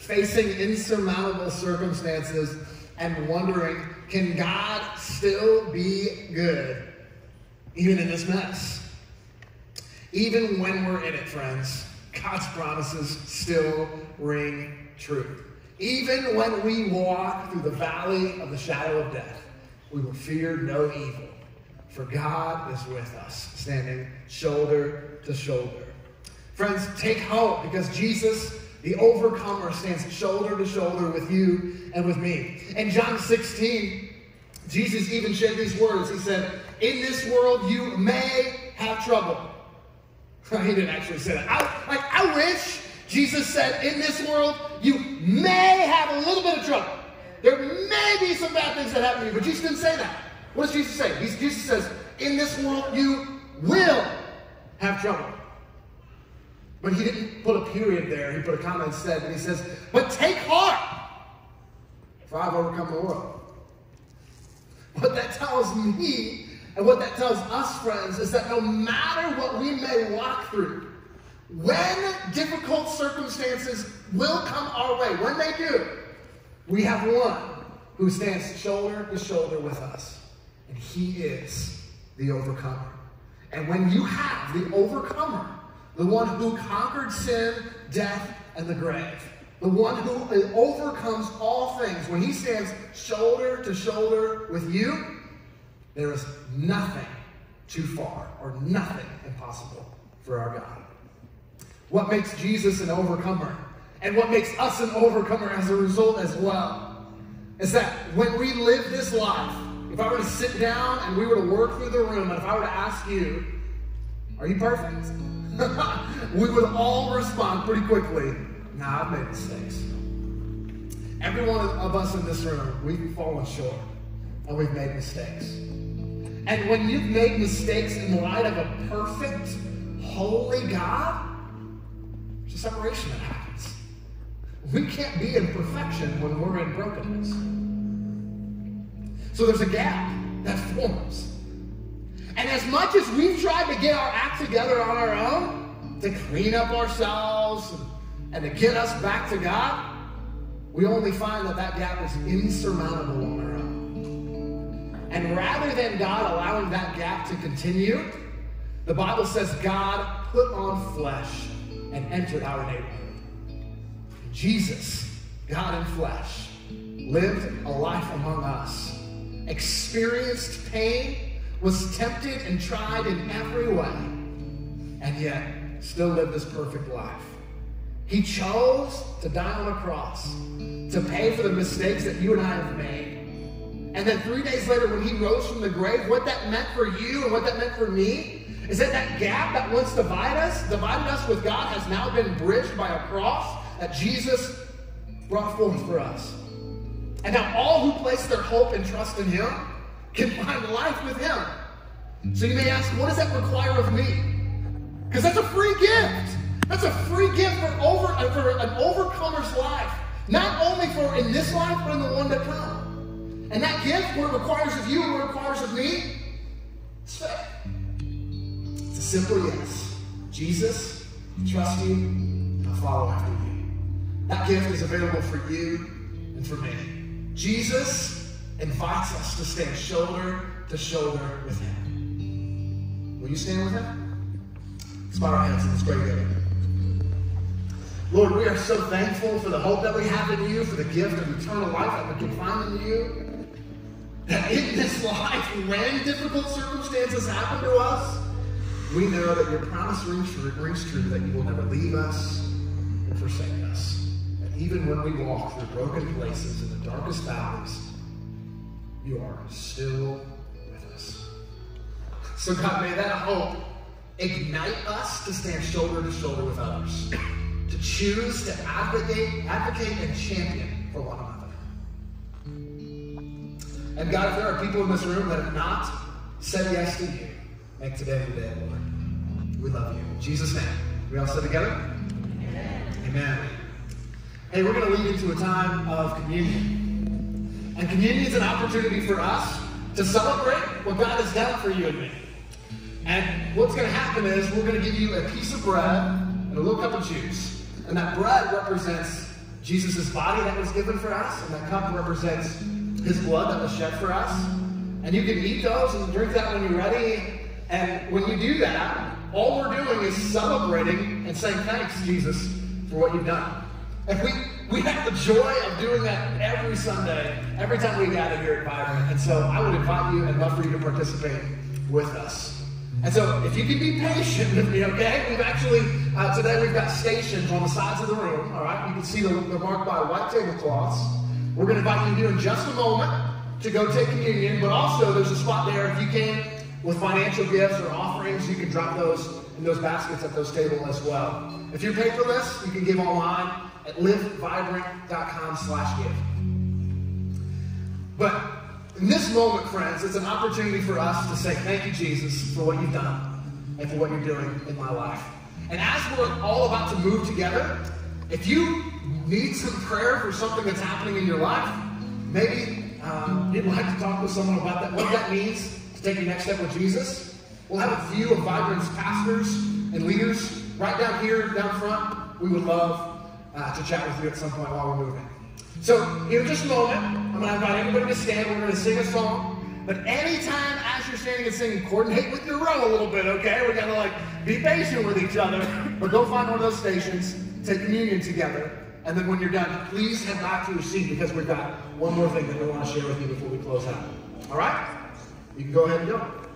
facing insurmountable circumstances and wondering, can God still be good even in this mess? Even when we're in it, friends, God's promises still ring true. Even when we walk through the valley of the shadow of death, we will fear no evil, for God is with us, standing shoulder to shoulder. Friends, take hope because Jesus, the overcomer, stands shoulder to shoulder with you and with me. In John 16, Jesus even shared these words. He said, In this world you may have trouble. He didn't actually say that. I, like, I wish Jesus said, in this world, you may have a little bit of trouble. There may be some bad things that happen to you, but Jesus didn't say that. What does Jesus say? Jesus says, in this world, you will have trouble. But he didn't put a period there. He put a comma instead, and he says, but take heart, for I've overcome the world. What that tells me and what that tells us, friends, is that no matter what we may walk through, when difficult circumstances will come our way, when they do, we have one who stands shoulder to shoulder with us, and he is the overcomer. And when you have the overcomer, the one who conquered sin, death, and the grave, the one who overcomes all things, when he stands shoulder to shoulder with you, there is nothing too far or nothing impossible for our God. What makes Jesus an overcomer and what makes us an overcomer as a result as well is that when we live this life, if I were to sit down and we were to work through the room, and if I were to ask you, are you perfect? we would all respond pretty quickly, nah, I've made mistakes. Every one of us in this room, we've fallen short and we've made mistakes. And when you've made mistakes in light of a perfect, holy God, there's a separation that happens. We can't be in perfection when we're in brokenness. So there's a gap that forms. And as much as we've tried to get our act together on our own, to clean up ourselves and to get us back to God, we only find that that gap is insurmountable on our own. And rather than God allowing that gap to continue, the Bible says God put on flesh and entered our neighborhood. Jesus, God in flesh, lived a life among us, experienced pain, was tempted and tried in every way, and yet still lived this perfect life. He chose to die on a cross to pay for the mistakes that you and I have made and then three days later, when he rose from the grave, what that meant for you and what that meant for me is that that gap that once divided us, divided us with God, has now been bridged by a cross that Jesus brought forth for us. And now all who place their hope and trust in him can find life with him. So you may ask, what does that require of me? Because that's a free gift. That's a free gift for, over, for an overcomer's life. Not only for in this life, but in the one to come. And that gift, what it requires of you and what it requires of me, it's faith. It's a simple yes. Jesus, I trust you, I'll follow after you. That gift is available for you and for me. Jesus invites us to stand shoulder to shoulder with him. Will you stand with him? Let's bow our heads and let's pray. Lord, we are so thankful for the hope that we have in you, for the gift of eternal life that we can find in you that in this life, when difficult circumstances happen to us, we know that your promise rings true, rings true that you will never leave us or forsake us. And even when we walk through broken places in the darkest valleys, you are still with us. So God, may that hope ignite us to stand shoulder to shoulder with others, to choose to advocate, advocate and champion for one another. And God, if there are people in this room that have not said yes to you, make today the day, Lord. We love you. In Jesus' name. We all said together? Amen. Amen. Hey, we're going to lead into a time of communion. And communion is an opportunity for us to celebrate what God has done for you and me. And what's going to happen is we're going to give you a piece of bread and a little cup of juice. And that bread represents Jesus' body that was given for us, and that cup represents his blood that was shed for us. And you can eat those and drink that when you're ready. And when you do that, all we're doing is celebrating and saying thanks, Jesus, for what you've done. And we, we have the joy of doing that every Sunday, every time we gather here at Vibrant. And so I would invite you and love for you to participate with us. And so if you can be patient with me, okay? We've actually, uh, today we've got stations on the sides of the room, all right? You can see they're marked by white tablecloths. We're going to invite you to in just a moment to go take communion, but also there's a spot there if you can with financial gifts or offerings, you can drop those in those baskets at those tables as well. If you're paperless, you can give online at livevibrant.com slash give. But in this moment, friends, it's an opportunity for us to say thank you, Jesus, for what you've done and for what you're doing in my life. And as we're all about to move together, if you need some prayer for something that's happening in your life, maybe um, you'd like to talk with someone about that, what that means to take your next step with Jesus. We'll have a few of Vibrant's pastors and leaders right down here, down front. We would love uh, to chat with you at some point while we're moving. So, in just a moment, I'm going to invite everybody to stand. We're going to sing a song. But anytime as you're standing and singing, coordinate with your row a little bit, okay? We got to like be patient with each other. But go find one of those stations, take communion together, and then when you're done, please head back to your seat because we've got one more thing that we want to share with you before we close out. All right? You can go ahead and go.